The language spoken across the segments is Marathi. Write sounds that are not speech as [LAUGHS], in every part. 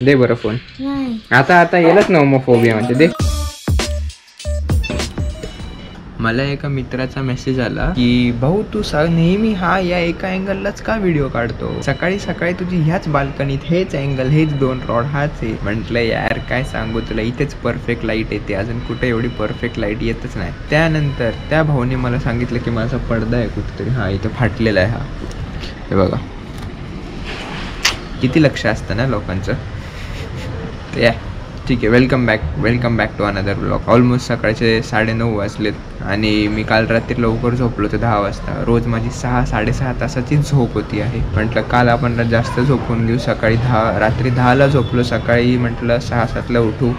दे बरं फोन नाही. आता आता येलच ना होमोफोबिया म्हणजे दे. मला एका मित्राचा मेसेज आला की भाऊ तू सांग नेहमी हा या एका अँगललाच का व्हिडिओ काढतो? सकाळी सकाळी तुझी ह्याच बाल्कनीत हेच अँगल हेच दोन रॉड हाच आहे. म्हटलं यार काय सांगू तुला इथेच परफेक्ट लाइट येते. अजून कुठे एवढी परफेक्ट लाइट येतच नाही. त्यानंतर त्या भाऊने मला सांगितलं की माझा पडदा आहे कुठेतरी. हा इथं फाटलेला आहे हा. हे बघा. किती लक्ष असतं ना लोकांचं? तर या. ठीक आहे welcome back welcome back to another blog almost सकाळचे साडेनऊ वाजलेत आणि मी काल रात्री लवकर झोपलो होतो दहा वाजता. रोज माझी सहा साडेसहा तासाची झोप होती आहे. म्हटलं काल आपण जास्त झोपून घेऊ. सकाळी दहा रात्री दहाला झोपलो. सकाळी म्हटलं सहा सातला उठू.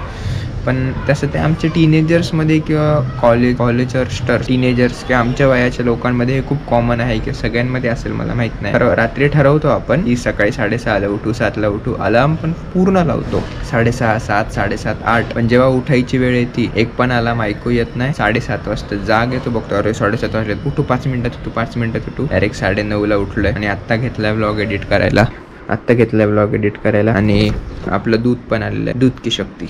पण तसं ते आमच्या टीनेजर्समध्ये किंवा कॉलेज कॉलेजर्स्टर टीनेजर्स किंवा आमच्या वयाच्या लोकांमध्ये हे खूप कॉमन आहे किंवा सगळ्यांमध्ये असेल मला माहीत नाही. रात्री ठरवतो आपण की सकाळी साडेसहाला उठू सातला उठू अलार्म पण पूर्ण लावतो. साडेसहा सात साडेसात आठ. पण जेव्हा उठायची वेळ येते एक पण अलार्म ऐकू येत नाही. साडेसात वाजता जाग येतो बघतो अरे साडेसात वाजले. उठू पाच मिनिटात उठू पाच मिनिटात उठू. डायरेक्ट साडे नऊला उठलोय. आणि आत्ता घेतलाय ब्लॉग एडिट करायला. आत्ता घेतलाय ब्लॉग एडिट करायला. आणि आपलं दूध पण आलेलं आहे. दूध की शक्ती.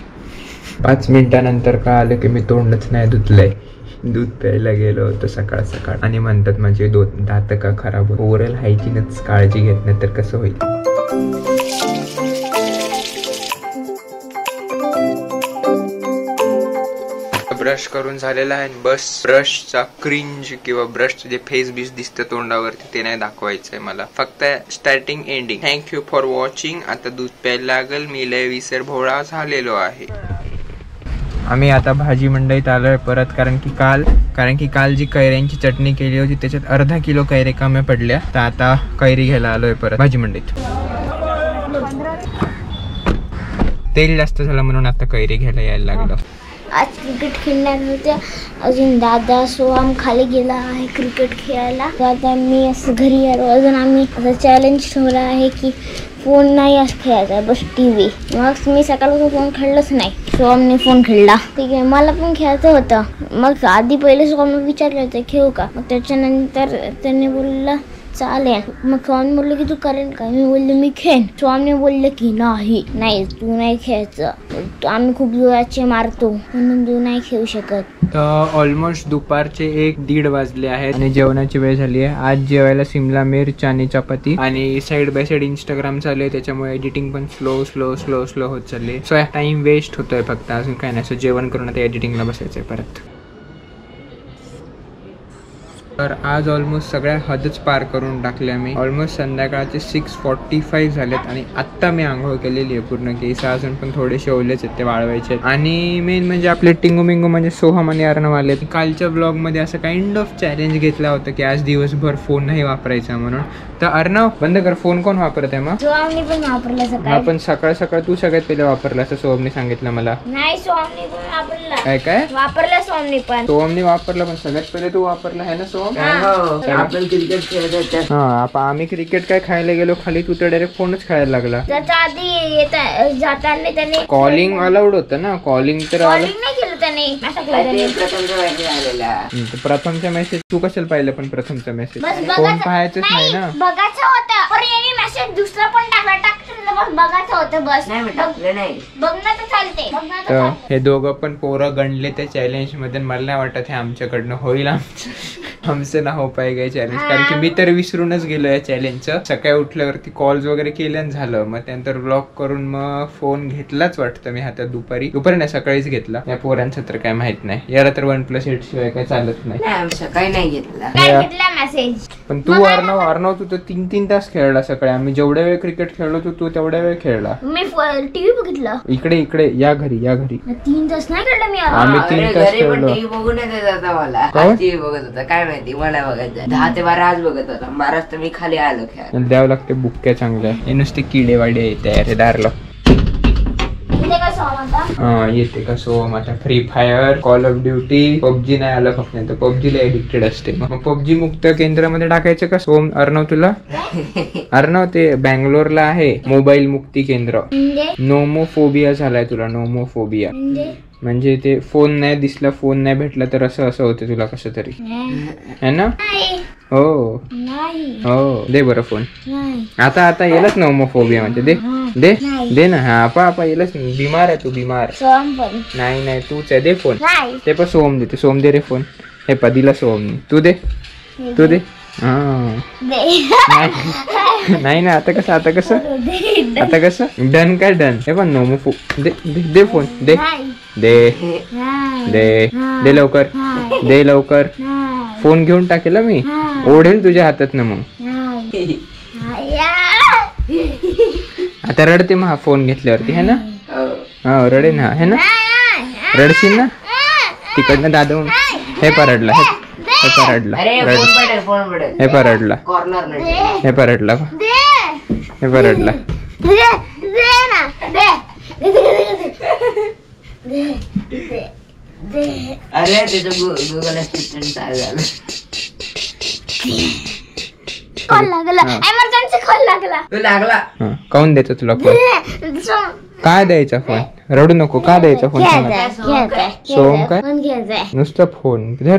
पाच मिनिटानंतर का आलं की मी तोंडच नाही धुतलंय. दूध प्यायला गेलो होतो सकाळ सकाळ. आणि म्हणतात माझे दो दात का खराब ओरल हायजीनच काळजी घेत नाही तर कसं होईल? ब्रश करून झालेला आहे बस ब्रशचा क्रिंज किंवा ब्रशचं जे फेस बीस दिसतं तोंडावरती ते नाही दाखवायचंय मला. फक्त starting ending thank you for watching आता दूध प्यायला लागल. मी लय विसर भोळा झालेलो आहे. आम्ही आता भाजी मंडईत आलोय परत कारण की काल कारण की काल जी कैऱ्यांची चटणी केली होती त्याच्यात अर्धा किलो कैरे कमी पडल्या. तर आता कैरी घ्यायला आलोय परत भाजी मंडईत. तेल जास्त झालं म्हणून आता कैरी घ्यायला यायला लागलं. आज क्रिकेट खेळणार होते अजून दादा सोहम खाली गेला आहे क्रिकेट खेळायला. दादा आता मी असं घरी आलो. अजून आम्ही असं चॅलेंज ठेवला आहे की फोन नाही असं खेळायचा बस टी व्ही मग मी सकाळपासून फोन खेळलंच नाही. सोहमने फोन खेळला. ठीक आहे मला पण खेळायचं होतं. मग आधी पहिले सोहमने विचारलं होतं खेळू का? मग त्याच्यानंतर त्याने बोललं चालेल मग स्वामी बोलले की तू करेन का? मी बोलले मी खेळ स्वामी बोलले की नाही. नाही तू नाही खेळायचं. आम्ही खूप जोराचे मारतो म्हणून तू नाही खेळू शकत. ऑलमोस्ट दुपारचे एक दीड वाजले आहेत आणि जेवणाची वेळ झाली आहे. आज जेवायला सिमला मिर्च आणि चपाती. आणि साईड बाय साईड इंस्टाग्राम चालू आहे त्याच्यामुळे एडिटिंग पण स्लो स्लो स्लो स्लो होत चालली सो टाइम वेस्ट होतोय फक्त अजून काय नाही. सो जेवण करून आता एडिटिंगला बसायचंय परत. तर आज ऑलमोस्ट सगळ्या हदच पार करून टाकल्या मी ऑलमोस्ट संध्याकाळचे सिक्स फॉर्टी फाईव्ह झालेत आणि आत्ता मी आंघोळ केलेली आहे पूर्ण केस. अजून पण थोडेसे ओलेच आहेत ते वाळवायचे. आणि मेन म्हणजे आपले टिंगू मिंगू म्हणजे सोहम आणि अर्णव आले कालच्या ब्लॉगमध्ये असं काइंड ऑफ चॅलेंज घेतला होता की आज दिवसभर फोन नाही वापरायचा म्हणून. तर अर्णव बंद कर. फोन कोण वापरत आहे मग? पण वापरला हा सकाळी पण सकाळ सकाळ तू सगळ्यात पहिले वापरला असं सोहमने सांगितलं मला. नाही स्वामी पण वापरला. काय काय? वापरला स्वामी पण. सोहमने वापरला पण सगळ्यात पहिले तू वापरला आहे ना सोहम? आपण क्रिकेट हा आपण आम्ही क्रिकेट काय खायला गेलो खाली तू तर डायरेक्ट फोनच खेळायला लागला. त्याच्या आधी येता जाताना त्याने कॉलिंग अलाउड होतं ना? कॉलिंग तर आलं. कॉलिंग नाही केलं त्याने. टाकलं त्याने. प्रथम माहिती आलेला. हम्म, तर प्रथमचा मेसेज तू कशाला पाहिलं पण प्रथमचा मेसेज बस फोन बघायचं पाहायचंच नाही ना? बघायचं होतं. पण याने मेसेज दुसरा पण टाकला. टाकलं बस बघायचं होतं बस. नाही मी टाकलं नाही. बघणं तर चालते. बघणं तर तर चालते. हे दोघं पण पोरं गणले त्या चॅलेंजमध्ये मला नाही वाटत हे आमच्याकडनं होईल आमचं. आमचं ना हो पाहिजे चॅलेंज कारण की मी तर विसरूनच गेलो या चॅलेंजचं सकाळी उठल्यावरती कॉल्स वगैरे केले आणि झालं. मग त्यानंतर ब्लॉक करून मग फोन घेतलाच वाटतं मी हातात दुपारी. दुपारी नाही सकाळीच घेतला. या पोरांचं तर काय माहीत नाही. याला तर वन प्लस एट शिवाय काय चालत नाही. नाही आम्ही सकाळी नाही घेतला. काय या. घेतला मेसेज पण तू अर्णव अर्णव तू तर तीन तीन तास खेळला सकाळी. आम्ही जेवढ्या वेळ क्रिकेट खेळलो तू तू तेवढ्या वेळ खेळला. मी टीव्ही बघितलं. इकडे इकडे या घरी या घरी. तीन तास नाही खेळलं मी? आम्ही तीन तास खेळलो. टीव्ही बघून येत होता मला. काय? टीव्ही बघत होता. काय माहिती? मला बघायचं दहा ते बारा आज बघत होता. तर मी खाली आलो खेळ द्यावं लागते बुक्क्या चांगल्या. हे नुसते किडे वाडे येते अरे दारला. हा येते का सो माझा free fire call of duty PUBG नाही आलं फक्त. नाही तर पबजीला एडिक्टेड असते. मग पबजी मुक्त केंद्रामध्ये टाकायचं का? सोम अर्णव तुला? [LAUGHS] अर्णव ते बँगलोरला आहे मोबाईल मुक्ती केंद्र. म्हणजे? नोमोफोबिया झालाय तुला नोमोफोबिया म्हणजे ते फोन नाही दिसला फोन नाही भेटला तर असं असं होतं तुला कसं तरी. है ना? हो. हो. दे बरं फोन आता आता येलच ना होमोफोबिया म्हणजे दे. दे. दे ना. हा आपा आपा येलच बिमार आहे तू बिमार. नाही नाही. तूच आहे. दे फोन ते पण सोहम देते. सोहम दे रे फोन हे पदीला सोहमनी तू दे. तू दे. हा. नाही. नाही ना. आता कसं आता कसं? दे. आता कसं? डन काय डन? हे पण नोमोफो दे दे दे फोन दे. दे. दे. दे लवकर. दे लवकर. फोन घेऊन टाकेल मी. ओढेल तुझ्या हातात ना मग. [LAUGHS] आता रडते मग हा फोन घेतल्यावरती है ना? हो. हा रडे ना है ना. रडशील ना? तिकडनं दादा हे परडला हे हे परडला अरे रड. फोन पडेल फोन पडेल हे परडला. कॉर्नर नाही हे परडला दे. हे परडला दे दे ना दे दे दे दे अरे त्याचं गुगल असिस्टंट चालू झालं. कॉल लागला. एमर्जन्सी कॉल लागला. तो लागला. हा. काऊन द्यायचा तुला फोन [LAUGHS] काय द्यायचा फोन रडू नको. का द्यायचा फोन सांग सोहम काय? नुसतं फोन धर.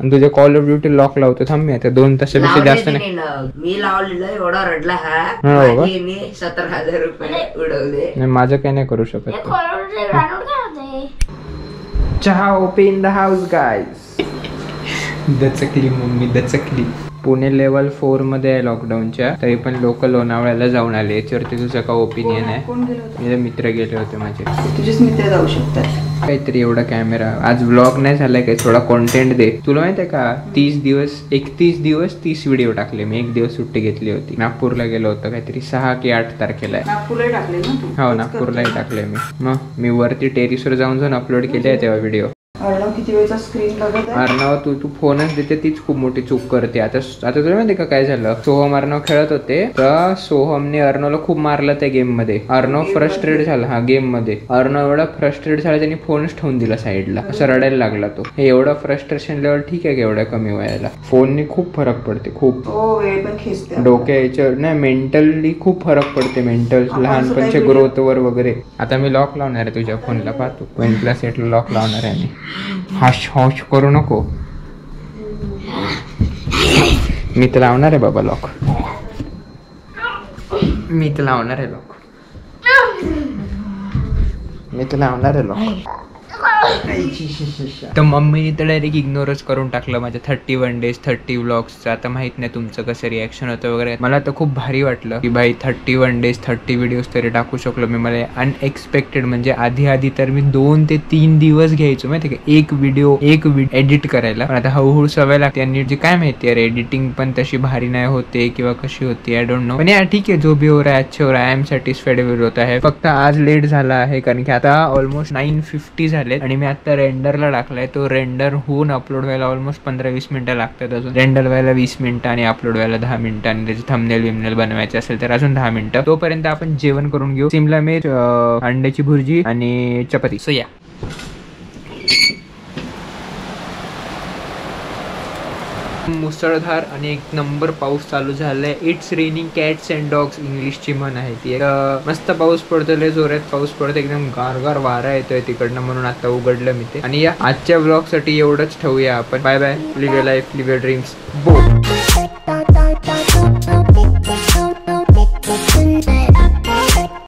आणि तुझ्या कॉल ऑफ ड्युटी लॉक लावतो. थांब मी आता दोन तासापेक्षा जास्त नाही. मी लावलेलं एवढा रडला हा. हो का? माझे मी सतरा हजार रुपये उडवले. नाही, माझं काय नाही करू शकत तो. चहा ओपे इन द हाऊस गाईज दचकली मम्मी दचकली. पुणे लेवल फोरमध्ये आहे लॉकडाऊनच्या तरी पण लोक लोणावळ्याला जाऊन आले. याच्यावरती तुझं का ओपिनियन आहे. कोण गेलं होतं? माझे मित्र गेले होते माझे. तुझेच मित्र जाऊ शकतात. काहीतरी एवढा कॅमेरा आज ब्लॉग नाही झालाय काही थोडा कॉन्टेंट दे. तुला माहीत आहे का तीस दिवस एकतीस दिवस तीस व्हिडिओ टाकले मी. एक दिवस सुट्टी घेतली होती. नागपूरला गेलो होतो काहीतरी सहा की आठ तारखेला. हो नागपूरलाही टाकले मी. मग मी वरती टेरिसवर जाऊन जाऊन अपलोड केले तेव्हा व्हिडिओ अर्णव किती वेळचा स्क्रीन बघत आहे? अर्णव तू तू फोनच देते तीच खूप मोठी चूक करते. आता आता तुला माहिती का काय झालं? सोहम अर्णव खेळत होते तर सोहमने अर्णवला खूप मारलं त्या गेममध्ये. अर्णव फ्रस्ट्रेट झाला हा गेममध्ये. अर्णव एवढा फ्रस्ट्रेट झाला त्यांनी फोनच ठेवून दिला साईडला असं रडायला लागला तो. हे एवढं फ्रस्ट्रेशन लेवल ठीक आहे का एवढ्या कमी वयाला? फोननी खूप फरक पडते खूप. हो वेळ पण खेचते डोक्या याच्यावर नाही मेंटली खूप फरक पडते मेंटल लहानपणच्या ग्रोथ वर वगैरे. आता मी लॉक लावणार आहे तुझ्या फोनला पाहतो. वन प्लस एटला लॉक लावणार आहे मी. हाश हॉश करू नको मी तर लावणार आहे बाबा लॉक मी तर लावणार आहे लॉक मी तर लावणार आहे लॉक तर मम्मीने तर डायरेक्ट इग्नोरच करून टाकलं माझ्या थर्टी वन डेज थर्टी व्लॉग्सचं आता माहीत नाही तुमचं कसं रिॲक्शन होतं वगैरे. मला तर खूप भारी वाटलं की भाई thirty one days thirty videos तरी टाकू शकलो मी. मला अनएक्सपेक्टेड म्हणजे आधी आधी तर मी दोन ते तीन दिवस घ्यायचो माहिती का? एक व्हिडिओ एक एडिट करायला. पण आता हळूहळू सवय लागते. आणि जी काय माहिती अरे एडिटिंग पण तशी भारी नाही होते किंवा कशी होती आय डोंट नो पण या ठीक आहे जो भी हो रहा है अच्छे हो रहा है. आय एम सॅटिस्फाईड होत आहे. फक्त आज लेट झाला आहे कारण की आता ऑलमोस्ट नाईन फिफ्टी झाले आणि मी आता रेंडरला टाकलाय. तो रेंडर होऊन अपलोड व्हायला ऑलमोस्ट पंधरा वीस मिनिटं लागतात अजून. रेंडर व्हायला वीस मिनिटं आणि अपलोड व्हायला दहा मिनिटं आणि त्याचे थंबनेल बिमनेल बनवायचे असेल तर अजून दहा मिनिटं. तोपर्यंत आपण जेवण करून घेऊ. सिमला मिर्च अंड्याची भुर्जी आणि चपाती. सो या मुसळधार आणि एक नंबर पाऊस चालू झालाय. It's raining cats and dogs इंग्लिशची म्हण आहे ती. मस्त पाऊस पडतो लय जोरात पाऊस पडतो एकदम गारगार वारा येतोय तिकडनं म्हणून आता उघडलं मी ते. आणि या आजच्या ब्लॉगसाठी एवढंच ठेवूया आपण. Bye bye live life live dreams बोट